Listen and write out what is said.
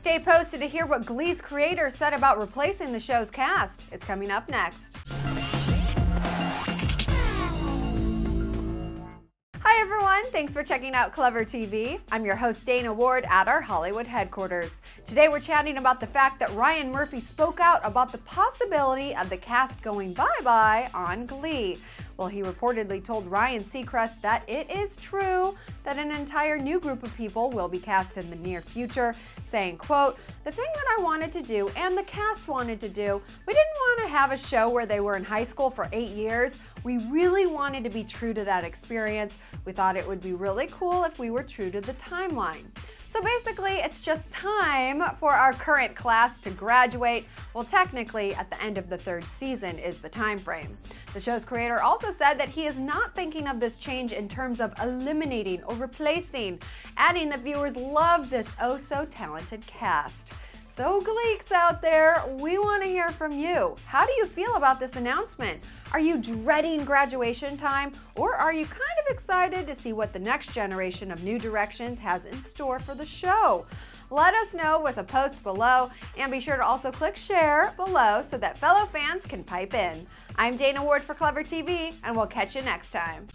Stay posted to hear what Glee's creator said about replacing the show's cast. It's coming up next. Everyone, thanks for checking out Clevver TV. I'm your host Dana Ward at our Hollywood headquarters. Today we're chatting about the fact that Ryan Murphy spoke out about the possibility of the cast going bye-bye on Glee. Well, he reportedly told Ryan Seacrest that it is true that an entire new group of people will be cast in the near future, saying, quote, the thing that I wanted to do and the cast wanted to do, we didn't have a show where they were in high school for eight years. We really wanted to be true to that experience. We thought it would be really cool if we were true to the timeline. So basically, it's just time for our current class to graduate. Well, technically, at the end of the third season is the time frame. The show's creator also said that he is not thinking of this change in terms of eliminating or replacing, adding that viewers love this oh so talented cast. So Gleeks out there, we want to hear from you. How do you feel about this announcement? Are you dreading graduation time or are you kind of excited to see what the next generation of New Directions has in store for the show? Let us know with a post below and be sure to also click share below so that fellow fans can pipe in. I'm Dana Ward for Clevver TV and we'll catch you next time.